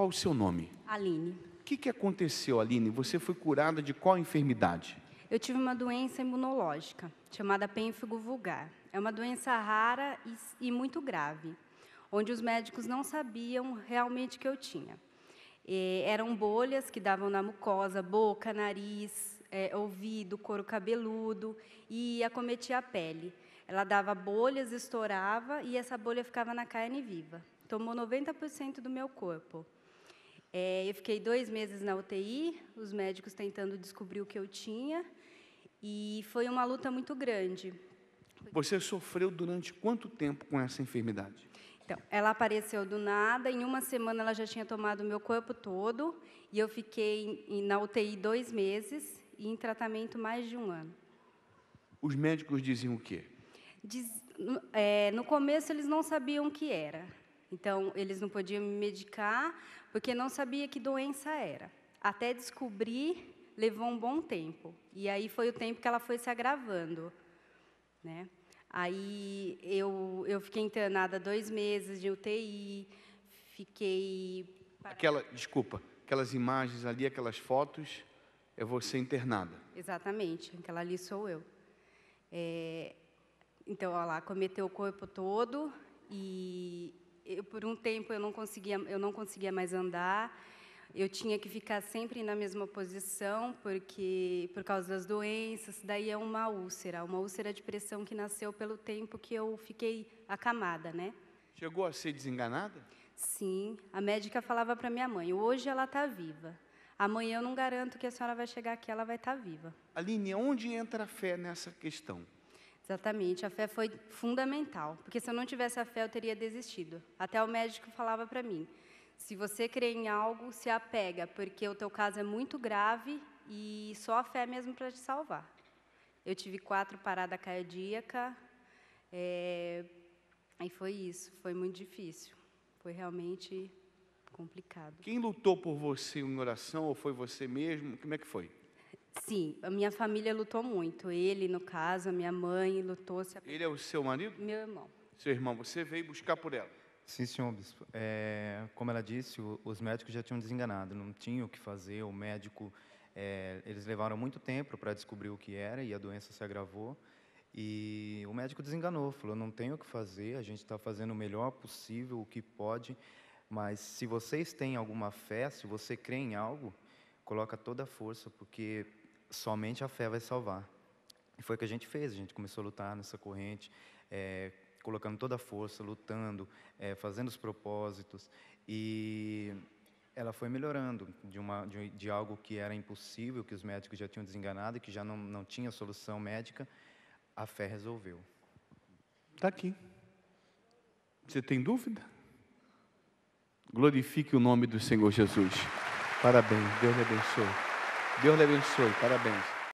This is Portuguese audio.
Qual o seu nome? Aline. O que, que aconteceu, Aline? Você foi curada de qual enfermidade? Eu tive uma doença imunológica chamada pênfigo vulgar. É uma doença rara e, e muito grave, onde os médicos não sabiam realmente que eu tinha. E eram bolhas que davam na mucosa, boca, nariz, é, ouvido, couro cabeludo e acometia a pele. Ela dava bolhas, estourava e essa bolha ficava na carne viva. Tomou 90% do meu corpo. É, eu fiquei dois meses na UTI, os médicos tentando descobrir o que eu tinha, e foi uma luta muito grande. Você sofreu durante quanto tempo com essa enfermidade? Então, ela apareceu do nada, em uma semana ela já tinha tomado o meu corpo todo, e eu fiquei na UTI dois meses e em tratamento mais de um ano. Os médicos diziam o quê? Diz, é, no começo eles não sabiam o que era, então eles não podiam me medicar porque não sabia que doença era. Até descobrir levou um bom tempo e aí foi o tempo que ela foi se agravando, né? Aí eu, eu fiquei internada dois meses de UTI, fiquei. Aquela, desculpa, aquelas imagens ali, aquelas fotos, é você internada. Exatamente, aquela ali sou eu. É, então, olha lá, cometeu o corpo todo e por um tempo eu não conseguia, eu não conseguia mais andar. Eu tinha que ficar sempre na mesma posição, porque por causa das doenças, daí é uma úlcera, uma úlcera de pressão que nasceu pelo tempo que eu fiquei acamada, né? Chegou a ser desenganada? Sim, a médica falava para minha mãe: "Hoje ela está viva. Amanhã eu não garanto que a senhora vai chegar aqui, ela vai estar tá viva." Aline, onde entra a fé nessa questão? Exatamente, a fé foi fundamental, porque se eu não tivesse a fé eu teria desistido. Até o médico falava para mim: se você crê em algo, se apega, porque o teu caso é muito grave e só a fé mesmo para te salvar. Eu tive quatro paradas cardíacas, é, e foi isso, foi muito difícil. Foi realmente complicado. Quem lutou por você em oração, ou foi você mesmo? Como é que foi? Sim, a minha família lutou muito. Ele, no caso, a minha mãe lutou. Se Ele é o seu marido? Meu irmão. Seu irmão, você veio buscar por ela? Sim, senhor bispo. É, como ela disse, os médicos já tinham desenganado, não tinham o que fazer. O médico, é, eles levaram muito tempo para descobrir o que era e a doença se agravou. E o médico desenganou, falou: não tem o que fazer, a gente está fazendo o melhor possível, o que pode, mas se vocês têm alguma fé, se você crê em algo, coloca toda a força, porque somente a fé vai salvar. E foi o que a gente fez, a gente começou a lutar nessa corrente. É, colocando toda a força, lutando, é, fazendo os propósitos. E ela foi melhorando de, uma, de, de, algo que era impossível, que os médicos já tinham desenganado e que já não, não tinha solução médica. A fé resolveu. Está aqui. Você tem dúvida? Glorifique o nome do Senhor Jesus. Parabéns. Deus lhe abençoe. Deus lhe abençoe. Parabéns.